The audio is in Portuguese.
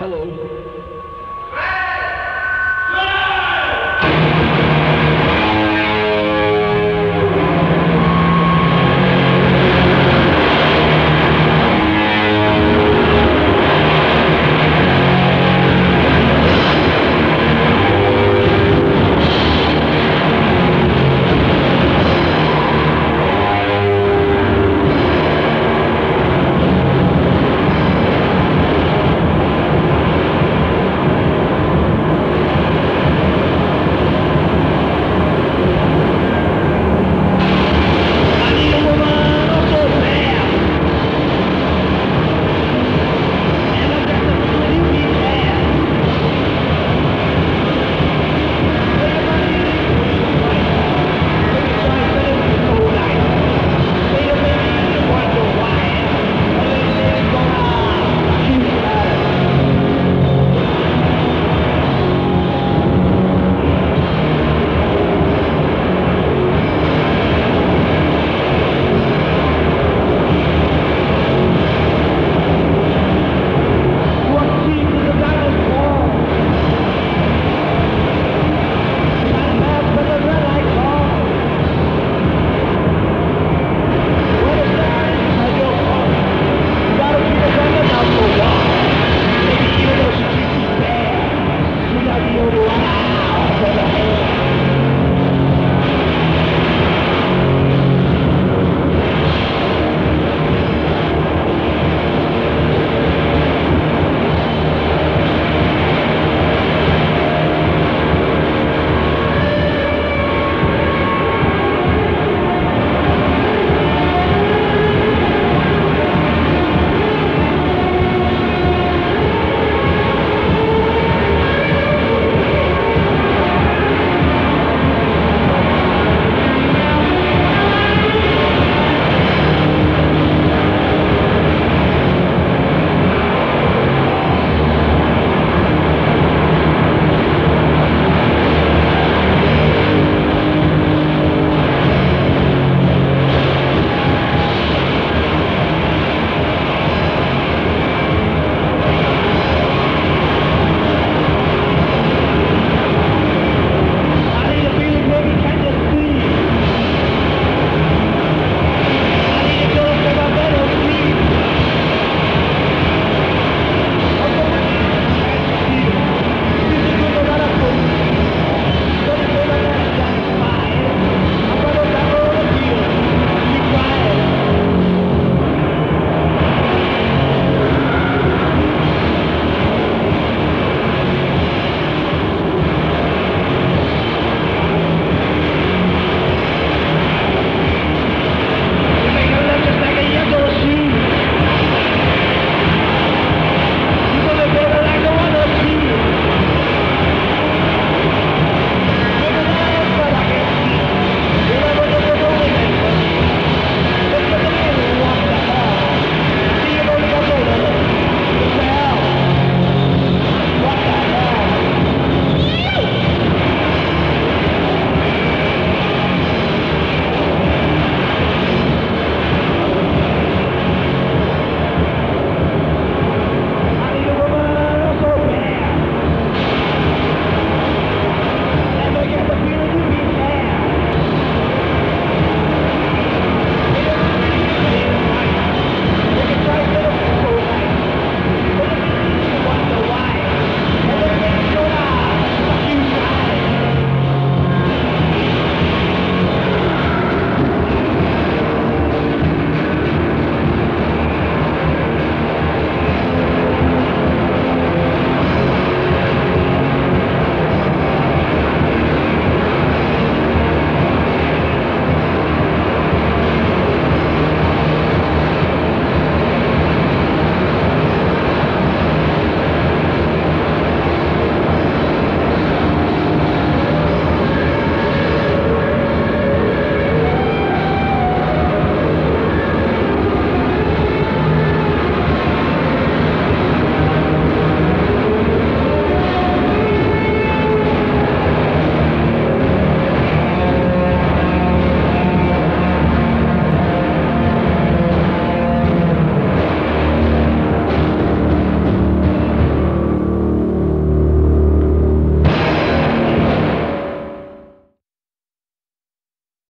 Hello.